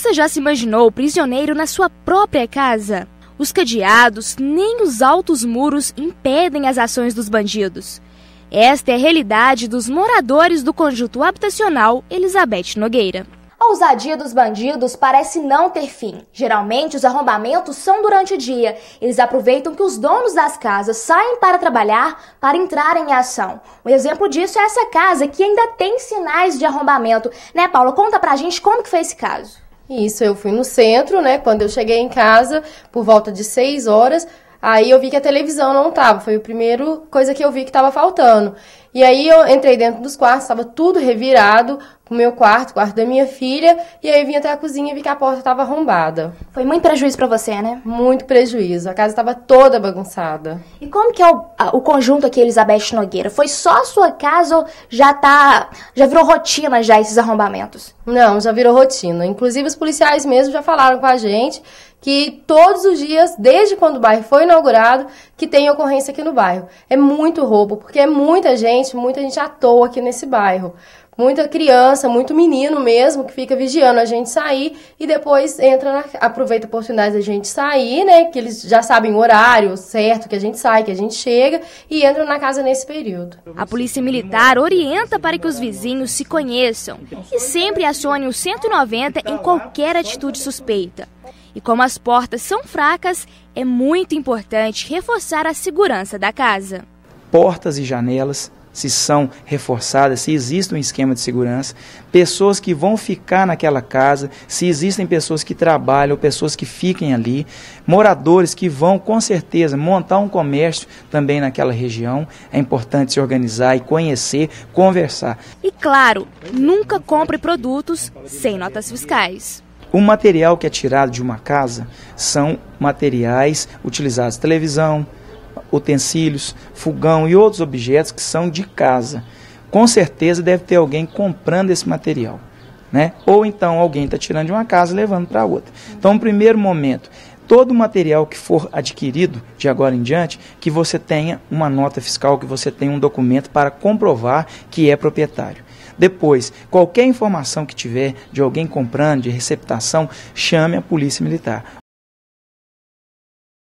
Você já se imaginou prisioneiro na sua própria casa? Os cadeados nem os altos muros impedem as ações dos bandidos. Esta é a realidade dos moradores do conjunto habitacional Elizabeth Nogueira. A ousadia dos bandidos parece não ter fim. Geralmente, os arrombamentos são durante o dia. Eles aproveitam que os donos das casas saem para trabalhar para entrarem em ação. Um exemplo disso é essa casa que ainda tem sinais de arrombamento. Né, Paula? Conta pra gente como que foi esse caso. Isso, eu fui no centro, né? Quando eu cheguei em casa, por volta de 6 horas, Aí eu vi que a televisão não tava, foi a primeira coisa que eu vi que estava faltando. E aí eu entrei dentro dos quartos, estava tudo revirado, o meu quarto, o quarto da minha filha, e aí eu vim até a cozinha e vi que a porta estava arrombada. Foi muito prejuízo para você, né? Muito prejuízo. A casa estava toda bagunçada. E como que é o, a, o conjunto aqui, Elizabeth Nogueira? Foi só a sua casa ou já tá. já virou rotina já esses arrombamentos? Não, já virou rotina. Inclusive os policiais mesmo já falaram com a gente que todos os dias, desde quando o bairro foi inaugurado, que tem ocorrência aqui no bairro. É muito roubo, porque é muita gente, muita gente à toa aqui nesse bairro. Muita criança, muito menino mesmo, que fica vigiando a gente sair e depois entra na, aproveita a oportunidade da gente sair, né? Que eles já sabem o horário certo que a gente sai, que a gente chega e entram na casa nesse período. A Polícia Militar orienta para que os vizinhos se conheçam e sempre acione o 190 em qualquer atitude suspeita. E como as portas são fracas, é muito importante reforçar a segurança da casa. Portas e janelas, se são reforçadas, se existe um esquema de segurança, pessoas que vão ficar naquela casa, se existem pessoas que trabalham, pessoas que fiquem ali, moradores que vão com certeza montar um comércio também naquela região. É importante se organizar e conhecer, conversar. E claro, nunca compre produtos sem notas fiscais. O material que é tirado de uma casa são materiais utilizados televisão, utensílios, fogão e outros objetos que são de casa. Com certeza deve ter alguém comprando esse material. Né? Ou então alguém está tirando de uma casa e levando para outra. Então, no primeiro momento, todo o material que for adquirido de agora em diante, que você tenha uma nota fiscal, que você tenha um documento para comprovar que é proprietário. Depois, qualquer informação que tiver de alguém comprando, de receptação, chame a Polícia Militar.